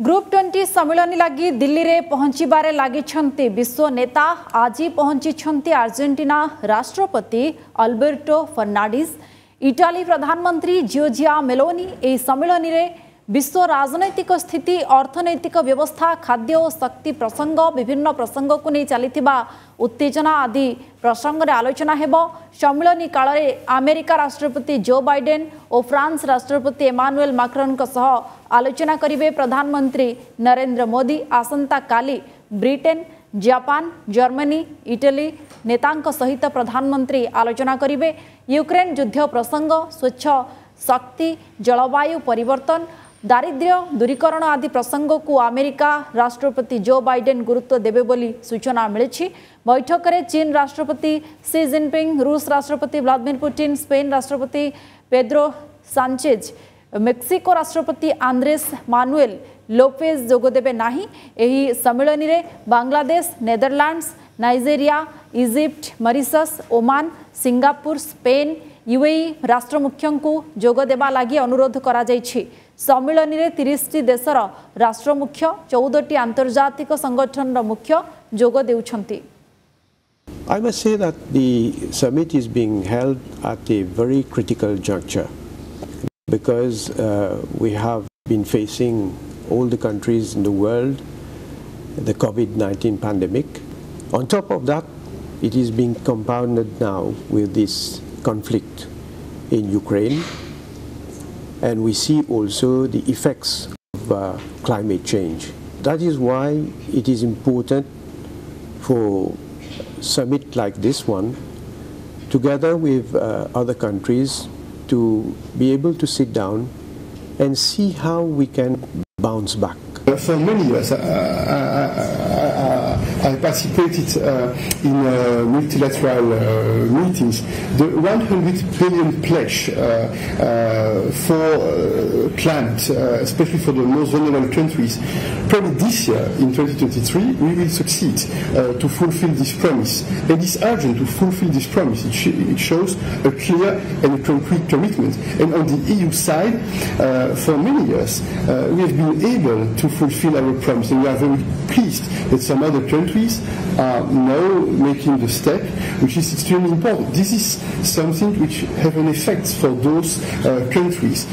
Group twenty ସମ୍ମିଳନୀ ଲାଗି ଦିଲ୍ଲୀରେ ପହଞ୍ଚିବାରେ ଲାଗିଛନ୍ତି ବିଶ୍ୱ ନେତା ଆଜି ପହଞ୍ଚିଛନ୍ତି ଆର୍ଜେଣ୍ଟିନା ରାଷ୍ଟ୍ରପତି ଆଲବର୍ଟୋ ଫର୍ଣ୍ଣାଡିସ୍ ଇଟାଲୀ ପ୍ରଧାନମନ୍ତ୍ରୀ ଜିଓଜିଆ ମେଲୋନି ଏହି ସମ୍ମିଳନୀରେ ବିଶ୍ୱ ରାଜନୈତିକ ସ୍ଥିତି ଅର୍ଥନୈତିକ ବ୍ୟବସ୍ଥା ଖାଦ୍ୟ ଓ ଶକ୍ତି ପ୍ରସଙ୍ଗ ବିଭିନ୍ନ ପ୍ରସଙ୍ଗକୁ ନେଇ ଚାଲିଥିବା ଉତ୍ତେଜନା ଆଦି ପ୍ରସଙ୍ଗରେ ଆଲୋଚନା ହେବ ସମ୍ମିଳନୀ କାଳରେ ଆମେରିକା ରାଷ୍ଟ୍ରପତି ଜୋ ବାଇଡେନ୍ ଓ ଫ୍ରାନ୍ସ ରାଷ୍ଟ୍ରପତି ଏମାନୁଏଲ୍ ମାକ୍ରନ୍ଙ୍କ ସହ ଆଲୋଚନା କରିବେ ପ୍ରଧାନମନ୍ତ୍ରୀ ନରେନ୍ଦ୍ର ମୋଦି ଆସନ୍ତାକାଲି ବ୍ରିଟେନ୍ ଜାପାନ ଜର୍ମାନୀ ଇଟାଲୀ ନେତାଙ୍କ ସହିତ ପ୍ରଧାନମନ୍ତ୍ରୀ ଆଲୋଚନା କରିବେ ୟୁକ୍ରେନ୍ ଯୁଦ୍ଧ ପ୍ରସଙ୍ଗ ସ୍ୱଚ୍ଛ ଶକ୍ତି ଜଳବାୟୁ ପରିବର୍ତ୍ତନ ଦାରିଦ୍ର୍ୟ ଦୂରୀକରଣ ଆଦି ପ୍ରସଙ୍ଗକୁ ଆମେରିକା ରାଷ୍ଟ୍ରପତି ଜୋ ବାଇଡେନ୍ ଗୁରୁତ୍ୱ ଦେବେ ବୋଲି ସୂଚନା ମିଳିଛି ବୈଠକରେ ଚୀନ ରାଷ୍ଟ୍ରପତି ସି ଜିନ୍ପିଙ୍ଗ ରୁଷ ରାଷ୍ଟ୍ରପତି ଭ୍ଲାଦିମିର ପୁଟିନ୍ ସ୍ପେନ୍ ରାଷ୍ଟ୍ରପତି ପେଦ୍ରୋ ସାଞ୍ଚେଜ୍ ମେକ୍ସିକୋ ରାଷ୍ଟ୍ରପତି ଆନ୍ଦ୍ରେସ୍ ମାନୁଏଲ ଲୋପେଜ୍ ଯୋଗଦେବେ ନାହିଁ ଏହି ସମ୍ମିଳନୀରେ Bangladesh Netherlands Nigeria Egypt Mauritius Oman Singapore Spain UAE ରାଷ୍ଟ୍ରମୁଖ୍ୟଙ୍କୁ ଯୋଗଦେବା ଲାଗି ଅନୁରୋଧ କରାଯାଇଛି ସମ୍ମିଳନୀରେ ତିରିଶଟି ଦେଶର ରାଷ୍ଟ୍ରମୁଖ୍ୟ ଚଉଦଟି ଆନ୍ତର୍ଜାତିକ ସଂଗଠନର ମୁଖ୍ୟ ଯୋଗ ଦେଉଛନ୍ତି I must say that the summit is being held at a very critical juncture Because uh, we have been facing all the countries in the world the COVID-19 pandemic. On top of that, it is being compounded now with this conflict in Ukraine and we see also the effects of uh, climate change. That is why it is important for summit like this one, together with uh, other countries, to be able to sit down and see how we can bounce back. For many years, I participated uh, in uh, multilateral uh, meetings. The 100 billion pledge for climate, especially for the most vulnerable countries, probably this year, in 2023, we will succeed uh, to fulfill this promise. And it's urgent to fulfill this promise. It, sh it, shows a clear and a concrete commitment. And on the EU side, uh, for many years, uh, we have been able to fulfill our promise. And we are very pleased that some other countries are now making the step, which is extremely important. This is something which have an effect for those uh, countries.